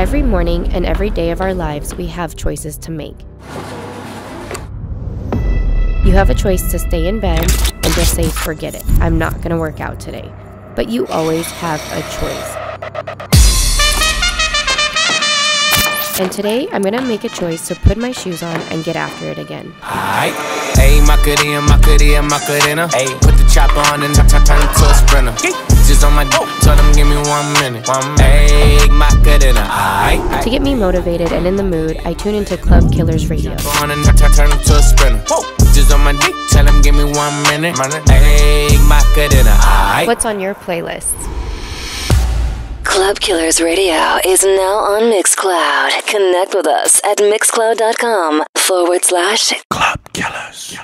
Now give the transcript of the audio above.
Every morning and every day of our lives, we have choices to make. You have a choice to stay in bed and just say, forget it, I'm not going to work out today. But you always have a choice. And today, I'm going to make a choice to put my shoes on and get after it again. Aight, ayy, Macarena, Macarena, Macarena. Ayy, put the chopper on and turn turn it to a sprinter. Just on my oh. dope, tell them give me one minute. One minute. Ayy, Macarena, aight. To get me motivated and in the mood, I tune into Club Killers Radio. On and turn turn it to a sprinter. Just on my dick, tell them give me one minute. Ayy, Macarena, aight. What's on your playlist? Club Killers Radio is now on Mixcloud. Connect with us at mixcloud.com forward slash Club Killers.